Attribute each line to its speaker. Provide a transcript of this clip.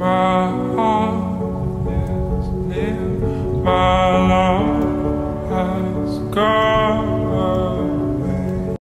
Speaker 1: My heart is near. My love has gone.